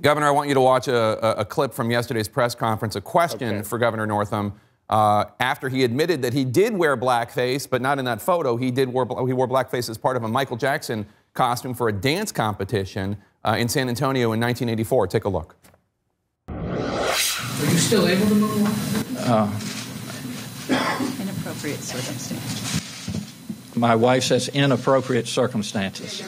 Governor, I want you to watch a, a, a clip from yesterday's press conference, a question okay. for Governor Northam. Uh, after he admitted that he did wear blackface, but not in that photo, he did wear, he wore blackface as part of a Michael Jackson costume for a dance competition uh, in San Antonio in 1984. Take a look. Are you still able to move? Uh, inappropriate circumstances. My wife says inappropriate circumstances.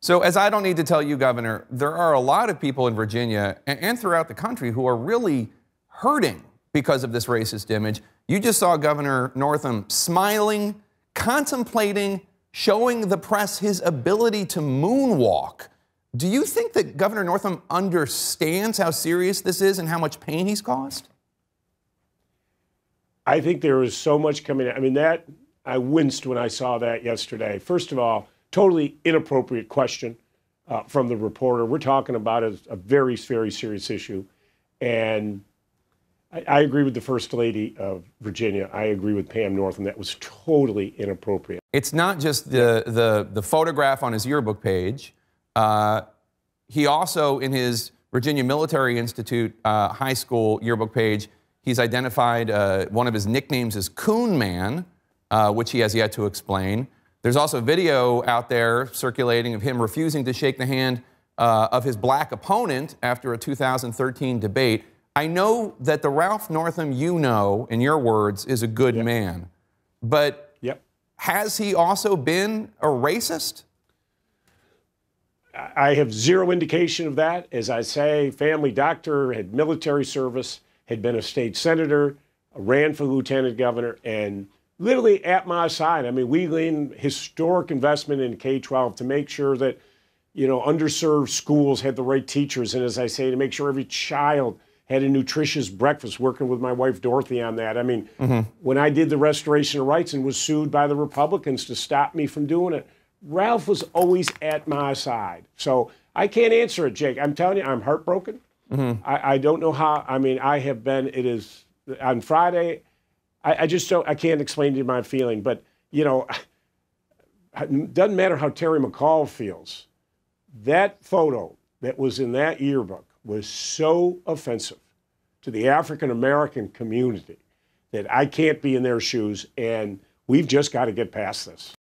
So, as I don't need to tell you, Governor, there are a lot of people in Virginia and throughout the country who are really hurting because of this racist image. You just saw Governor Northam smiling, contemplating, showing the press his ability to moonwalk. Do you think that Governor Northam understands how serious this is and how much pain he's caused? I think there was so much coming. I mean, that I winced when I saw that yesterday. First of all, totally inappropriate question uh, from the reporter. We're talking about a, a very, very serious issue. And I, I, agree with the First Lady of Virginia. I agree with Pam Northam. That was totally inappropriate. It's not just the, the, the photograph on his yearbook page. Uh, he also, in his Virginia Military Institute uh, high school yearbook page, he's identified uh, one of his nicknames as Coon Man, uh, which he has yet to explain. There's also video out there circulating of him refusing to shake the hand uh, of his black opponent after a 2013 debate. I know that the Ralph Northam you know, in your words, is a good yep. man. But yep. has he also been a racist? I have zero indication of that. As I say, family doctor, had military service, had been a state senator, ran for lieutenant governor, and literally at my side. I mean, we lean historic investment in K 12 to make sure that, you know, underserved schools had the right teachers. And as I say, to make sure every child had a nutritious breakfast, working with my wife Dorothy on that. I mean, mm-hmm. when I did the restoration of rights and was sued by the Republicans to stop me from doing it, Ralph was always at my side. So I can't answer it, Jake. I'm telling you, I'm heartbroken. Mm-hmm. I, I don't know how. I mean, I have been, it is on Friday. I, I just don't. I can't explain to you my feeling, but you know, it doesn't matter how Terry McAuliffe feels. That photo that was in that yearbook was so offensive to the African American community that I can't be in their shoes, and we've just got to get past this.